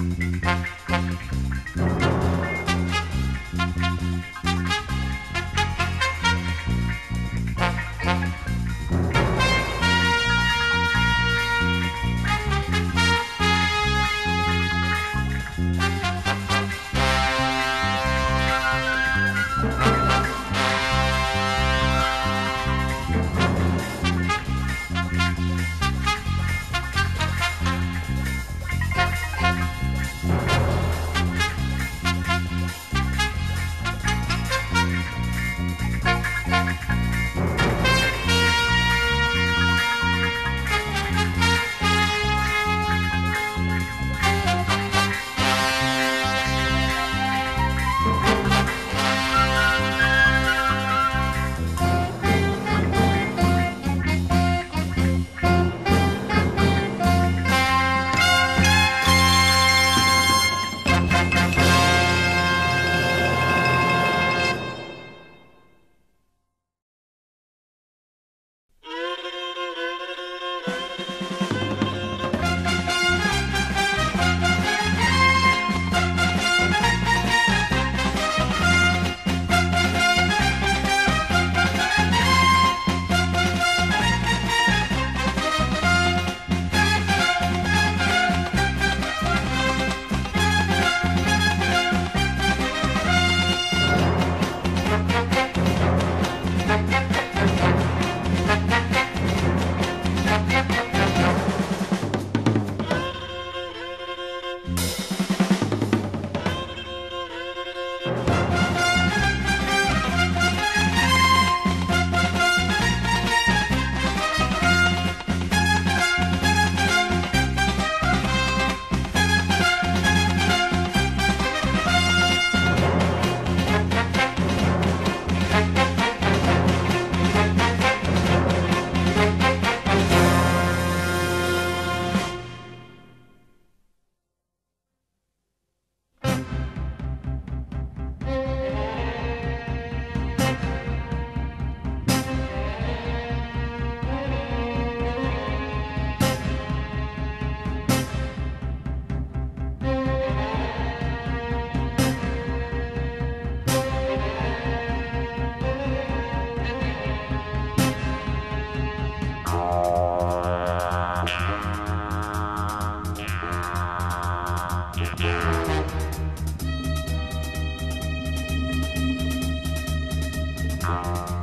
Mm-hmm. Bye.